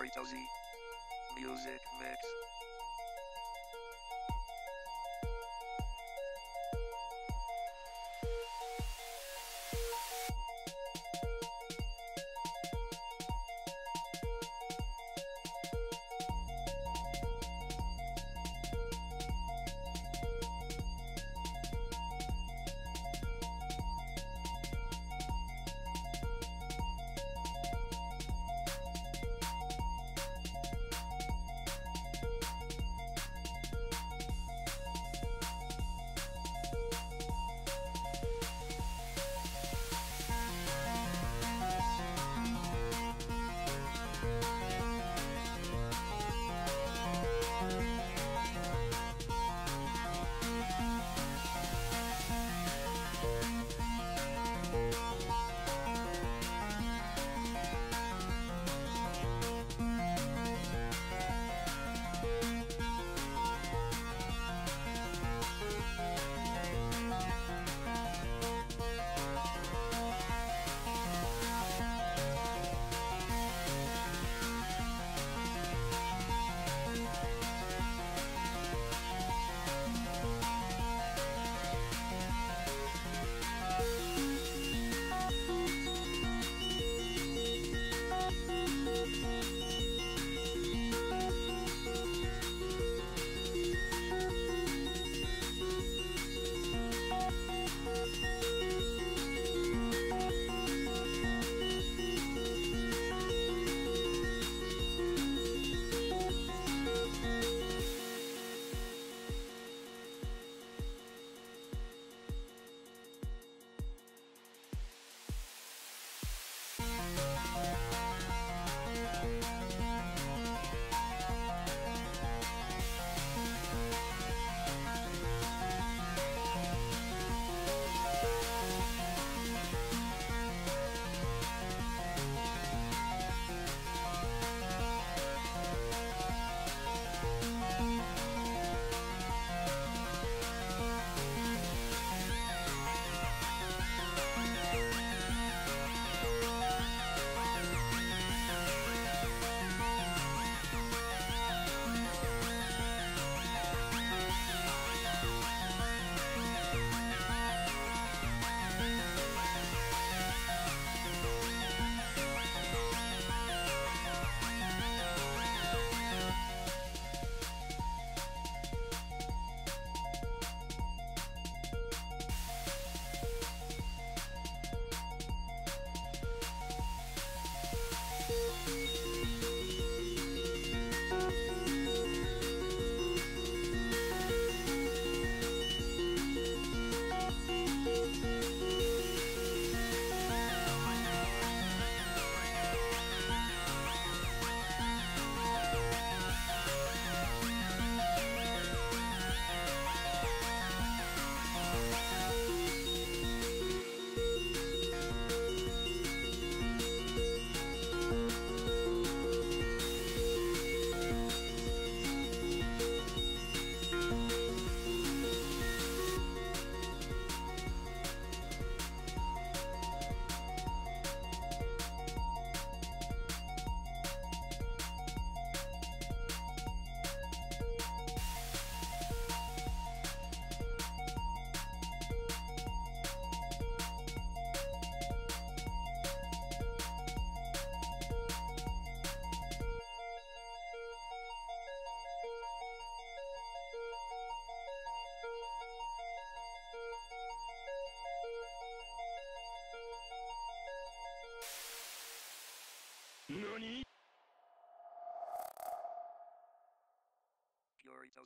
Yoritozi. Music Mix.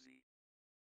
Yoritozi.